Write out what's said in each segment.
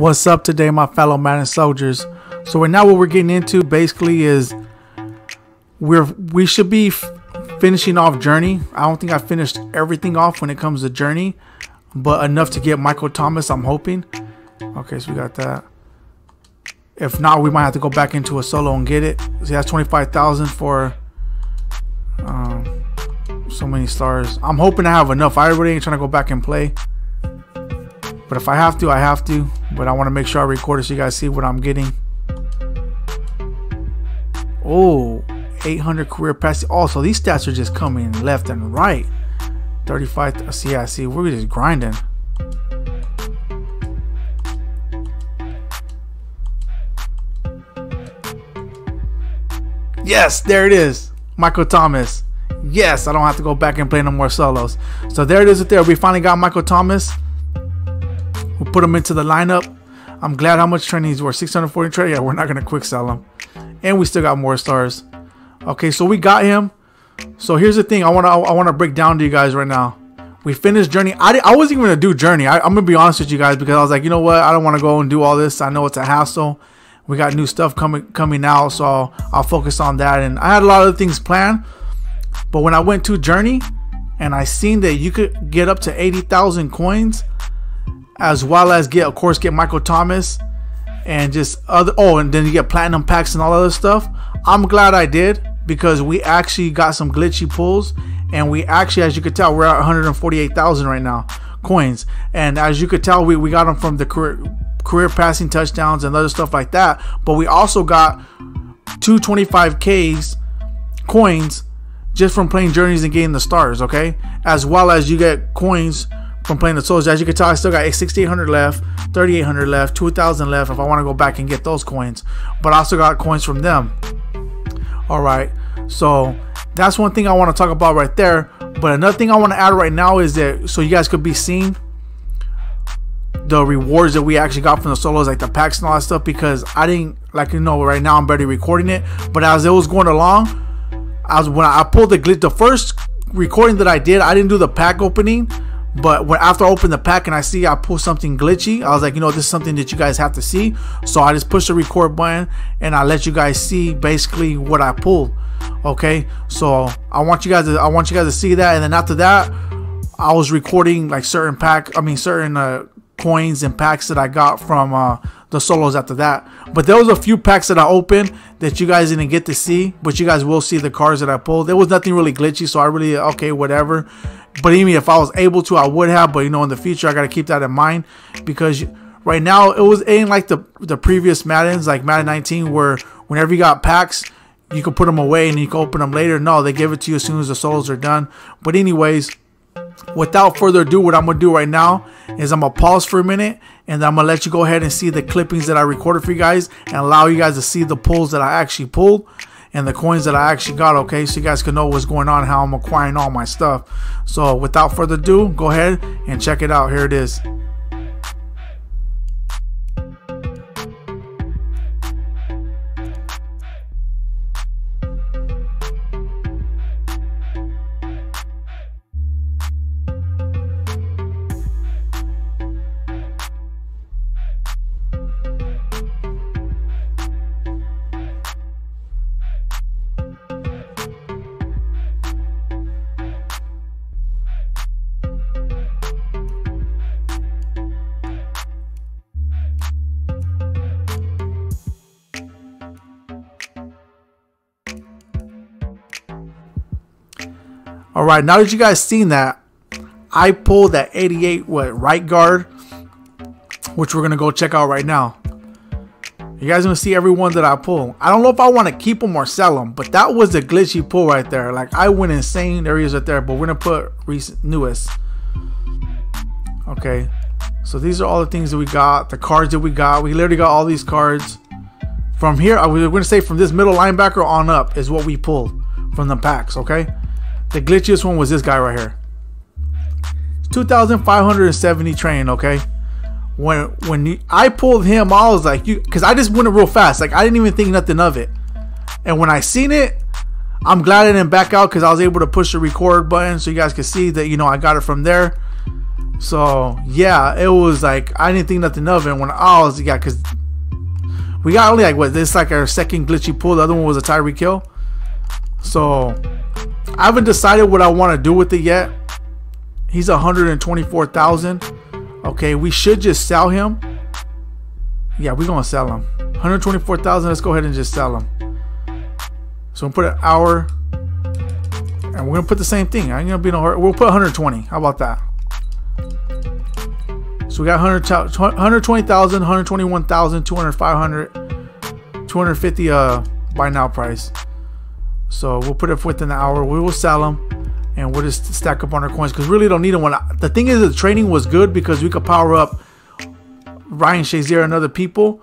What's up today, my fellow Madden soldiers? So right now, what we're getting into basically is we're we should be finishing off Journey. I don't think I finished everything off when it comes to Journey, but enough to get Michael Thomas. I'm hoping. Okay, so we got that. If not, we might have to go back into a solo and get it. See, that's twenty five thousand for um, so many stars. I'm hoping I have enough. I really ain't trying to go back and play. But if I have to, I have to. But I want to make sure I record it so you guys see what I'm getting. Oh, 800 career passes. Also, oh, these stats are just coming left and right. 35. See, I see. We're just grinding. Yes, there it is. Michael Thomas. Yes, I don't have to go back and play no more solos. So there it is. There, we finally got Michael Thomas. Put him into the lineup. I'm glad how much training he's worth. 640 trade. Yeah, we're not gonna quick sell him, and we still got more stars. Okay, so we got him. So here's the thing. I wanna I wanna break down to you guys right now. We finished Journey. I, I wasn't even gonna do Journey. I, I'm gonna be honest with you guys because I was like, you know what? I don't want to go and do all this. I know it's a hassle. We got new stuff coming coming out, so I'll, I'll focus on that. And I had a lot of things planned, but when I went to Journey and I seen that you could get up to 80,000 coins as well as get, of course, get Michael Thomas and just other. Oh, and then you get platinum packs and all other stuff. I'm glad I did because we actually got some glitchy pulls, and we actually, as you could tell, we're at 148,000 right now coins. And as you could tell, we, we got them from the career career passing touchdowns and other stuff like that. But we also got 225Ks coins just from playing journeys and getting the stars, okay? As well as you get coins from playing the souls. As you can tell, I still got 6,800 left, 3,800 left, 2,000 left if I want to go back and get those coins. But I also got coins from them. All right, so that's one thing I want to talk about right there. But another thing I want to add right now is that so you guys could be seeing the rewards that we actually got from the solos, like the packs and all that stuff, because I didn't like you know right now I'm barely recording it, but as it was going along, I was when I pulled the glitch, the first recording that I did, I didn't do the pack opening but when after I open the pack and I see I pull something glitchy, I was like, you know, this is something that you guys have to see. So I just push the record button and I let you guys see basically what I pulled. Okay, so I want you guys to I want you guys to see that, and then after that, I was recording like certain pack, I mean certain uh, coins and packs that I got from uh, the solos after that. But there was a few packs that I opened that you guys didn't get to see, but you guys will see the cards that I pulled. There was nothing really glitchy, so I really okay, whatever. But even if I was able to, I would have. But you know, in the future, I got to keep that in mind because right now it was ain't like the the previous Maddens, like Madden 19, where whenever you got packs, you could put them away and you can open them later. No, they give it to you as soon as the solos are done. But anyways, without further ado, what I'm gonna do right now is I'm gonna pause for a minute and I'm gonna let you go ahead and see the clippings that I recorded for you guys and allow you guys to see the pulls that I actually pulled and the coins that I actually got, okay? So you guys can know what's going on, how I'm acquiring all my stuff. So without further ado, go ahead and check it out. Here it is. All right, now that you guys seen that, I pulled that 88 what right guard, which we're gonna go check out right now. You guys gonna see every one that I pull. I don't know if I want to keep them or sell them, but that was a glitchy pull right there. Like I went insane areas right there, but we're gonna put recent newest. Okay, so these are all the things that we got, the cards that we got. We literally got all these cards. From here, I was gonna say from this middle linebacker on up is what we pulled from the packs. Okay. The glitchiest one was this guy right here. 2,570 train, okay? When when I pulled him, I was like, you, because I just went real fast. Like I didn't even think nothing of it. And when I seen it, I'm glad I didn't back out because I was able to push the record button so you guys could see that you know I got it from there. So yeah, it was like I didn't think nothing of it when I was yeah, cause we got only like what this like our second glitchy pull. The other one was a Tyreek Hill. So I haven't decided what I want to do with it yet. He's 124,000. Okay, we should just sell him. Yeah, we're gonna sell him. 124,000. Let's go ahead and just sell him. So we'll put an hour, and we're gonna put the same thing. I'm gonna be no hurry. We'll put 120. How about that? So we got 100, 120,000, 121,000, 200, 500, 250 uh buy now price. So we'll put it within the hour. We will sell them and we'll just stack up on our coins because really don't need them. When the thing is, the training was good because we could power up Ryan Shazier and other people.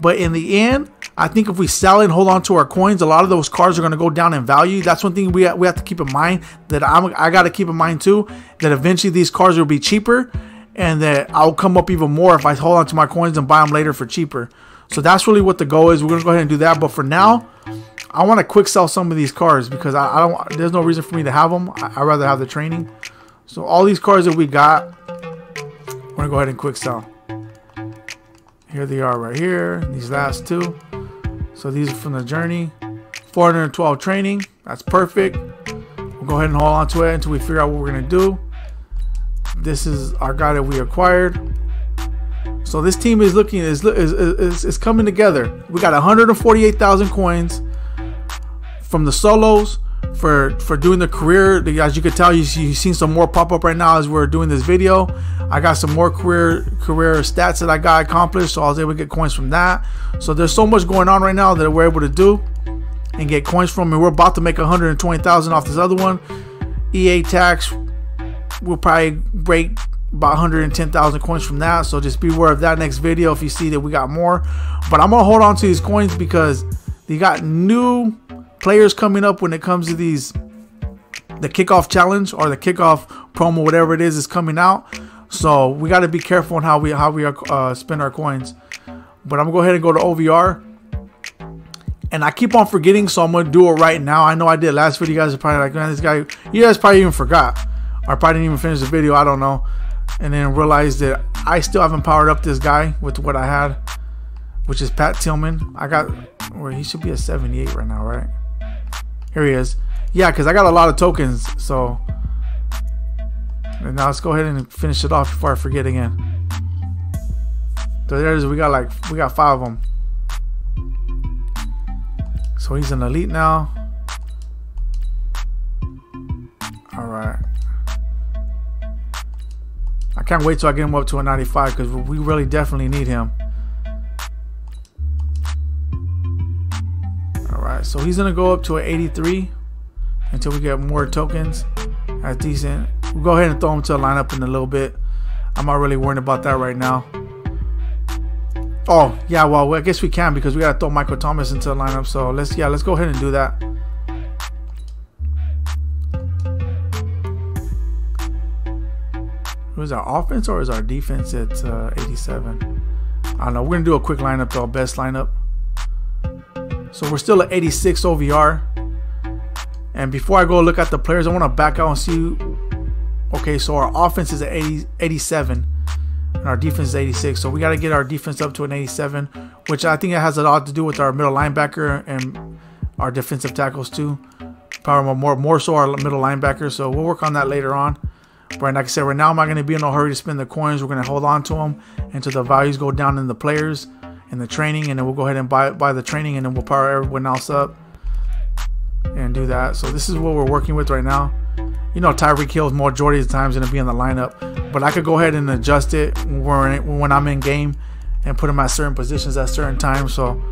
But in the end, I think if we sell and hold on to our coins, a lot of those cards are going to go down in value. That's one thing we we have to keep in mind that I'm, I got to keep in mind too that eventually these cards will be cheaper and that I'll come up even more if I hold on to my coins and buy them later for cheaper. So that's really what the goal is. We're gonna go ahead and do that. But for now, I want to quick sell some of these cars because I, I, don't. There's no reason for me to have them. I, would rather have the training. So all these cars that we got, we're gonna go ahead and quick sell. Here they are right here. These last two. So these are from the journey. 412 training. That's perfect. We'll go ahead and hold on to it until we figure out what we're gonna do. This is our guy that we acquired. So this team is looking is is, is, is coming together. We got 148,000 coins from the solos for for doing the career. As you can tell, you you've seen some more pop up right now as we're doing this video. I got some more career career stats that I got accomplished, so I was able to get coins from that. So there's so much going on right now that we're able to do and get coins from. And we're about to make 120,000 off this other one. EA tax will probably break about 110,000 coins from that. So just beware of that next video if you see that we got more. But I'm gonna hold on to these coins because they got new players coming up when it comes to these the kickoff challenge or the kickoff promo, whatever it is, is coming out. So we got to be careful on how we how we uh, spend our coins. But I'm gonna go ahead and go to OVR. And I keep on forgetting, so I'm gonna do it right now. I know I did last video. You guys are probably like, man, this guy. You guys probably even forgot, or probably didn't even finish the video. I don't know and then realized that I still haven't powered up this guy with what I had, which is Pat Tillman. I got where he should be a 78 right now, right? Here he is. Yeah, because I got a lot of tokens, so. And now let's go ahead and finish it off before I forget again. So there's we got like we got five of them. So he's an elite now. All right. I can't wait till I get him up to a 95 because we really definitely need him. So he's going to go up to an 83 until we get more tokens. That's decent. We'll go ahead and throw him to a lineup in a little bit. I'm not really worrying about that right now. Oh, yeah, well, I guess we can because we got to throw Michael Thomas into the lineup. So let's, yeah, let's go ahead and do that. Who's our offense or is our defense at uh, 87? I don't know. We're going to do a quick lineup though. Best lineup. So we're still at 86 OVR. And before I go look at the players, I want to back out and see. Okay, so our offense is at 80, 87 and our defense is 86. So we got to get our defense up to an 87, which I think it has a lot to do with our middle linebacker and our defensive tackles too. Probably more more so our middle linebacker. So we'll work on that later on. But like I said, right now I'm not going to be in a hurry to spend the coins. We're going to hold on to them until the values go down in the players and the training, and then we'll go ahead and buy buy the training, and then we'll power everyone else up and do that. So this is what we're working with right now. You know, Tyreek Hill is majority of the times going to be in the lineup, but I could go ahead and adjust it when, when I'm in game and put him at certain positions at certain times. So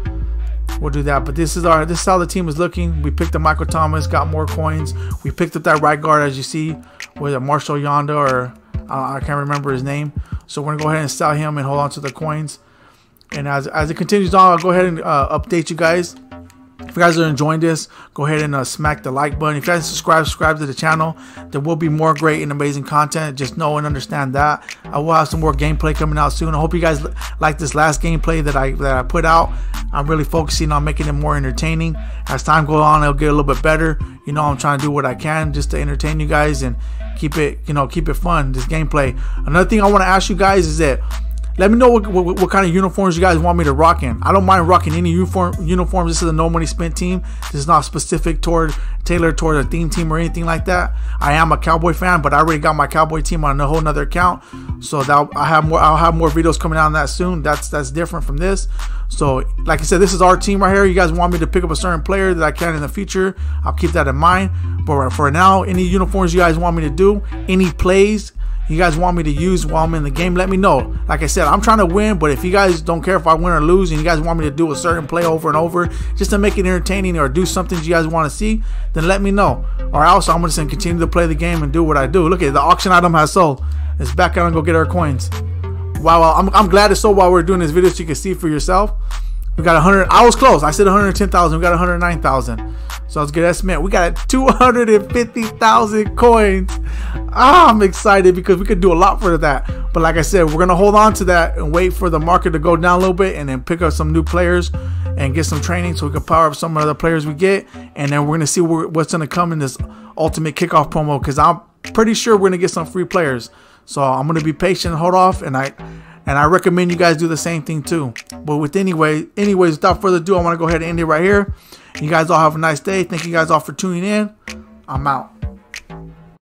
we'll do that. But this is our this is how the team is looking. We picked up Michael Thomas, got more coins. We picked up that right guard as you see with a Marshal Yanda or uh, I can't remember his name. So we're gonna go ahead and sell him and hold on to the coins. And as as it continues on, I'll go ahead and uh, update you guys if you guys are enjoying this, go ahead and uh, smack the like button. If you guys subscribe, subscribe to the channel. There will be more great and amazing content. Just know and understand that. I will have some more gameplay coming out soon. I hope you guys like this last gameplay that I that I put out. I'm really focusing on making it more entertaining. As time goes on, it'll get a little bit better. You know, I'm trying to do what I can just to entertain you guys and keep it you know keep it fun. This gameplay. Another thing I want to ask you guys is that let me know what, what, what, kind of uniforms you guys want me to rock in. I don't mind rocking any uniform uniforms. This is a no money spent team. This is not specific toward tailored toward a theme team or anything like that. I am a Cowboy fan, but I already got my Cowboy team on a whole nother account. So that I have more. I'll have more videos coming out on that soon. That's that's different from this. So like I said, this is our team right here. You guys want me to pick up a certain player that I can in the future? I'll keep that in mind. But for now, any uniforms you guys want me to do, any plays you guys want me to use while I'm in the game, let me know. Like I said, I'm trying to win, but if you guys don't care if I win or lose and you guys want me to do a certain play over and over just to make it entertaining or do something you guys want to see, then let me know. Or else I'm just going to continue to play the game and do what I do. Look at the auction item has sold. Let's back out and go get our coins. Wow, I'm, I'm glad it's sold while we're doing this video so you can see for yourself. We got 100. I was close. I said 110,000. We got 109,000. So let's get estimate. We got 250,000 coins. I'm excited because we could do a lot for that. But like I said, we're gonna hold on to that and wait for the market to go down a little bit, and then pick up some new players and get some training so we can power up some of the players we get. And then we're gonna see what's gonna come in this ultimate kickoff promo because I'm pretty sure we're gonna get some free players. So I'm gonna be patient, hold off, and I and I recommend you guys do the same thing too. But with anyway, anyways, without further ado, I want to go ahead and end it right here. You guys all have a nice day. Thank you guys all for tuning in. I'm out.